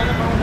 Dala mo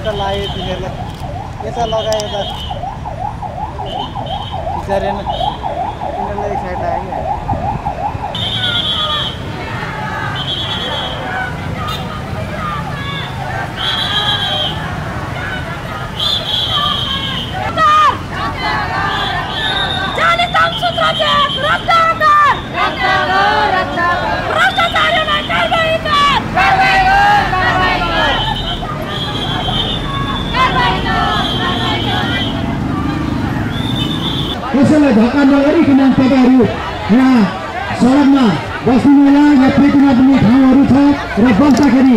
यता लाए तिनीहरूलाई कैसा लगायो यता बिचारेन तिनीहरूलाई एक साइड कसैलाई धक्का नगरिकन तपाईँहरू यहाँ सडकमा बस्नु होला या पेटमा पनि ठाउँहरू छ र बस्दाखेरि